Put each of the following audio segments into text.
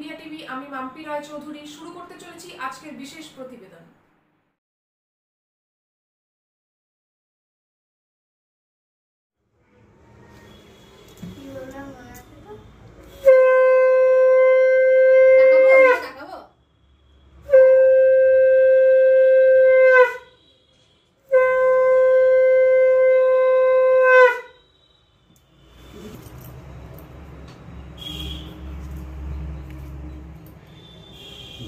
India TV আমি মাম্পি রায় চৌধুরী শুরু করতে চলেছি আজকের বিশেষ প্রতিবেদন।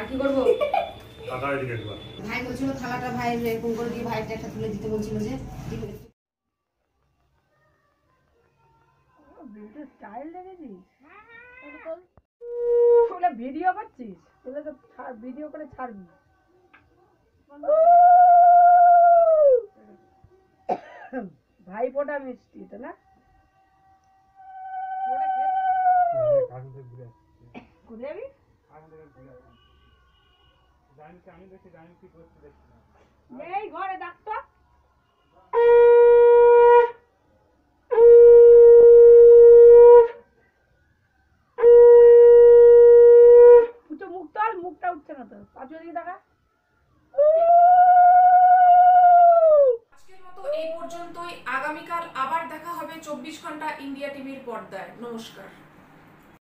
আর কি করব? ভাই বলছিল থালাটা ভাই এরকম করে দিয়ে ভাইটা একটা তুলে দিতে বলছিল যে স্টাইল দেখেছিস? বলে ভিডিও করছিস বলে তো ছাড় ভিডিও করে ছাড়বি। ভাই ফোটা মিষ্টি তো না? ওটা খেয়ে- কোথায় যাবি এই ঘরে ডাক্তার উঠে মুখ তোল মুখটা উঠছে না তো। পাঁচু দিকে দেখা আজকের মতো এই পর্যন্তই। আগামীকাল আবার দেখা হবে চব্বিশ ঘণ্টা ইন্ডিয়া টিভির পর্দায়। নমস্কার।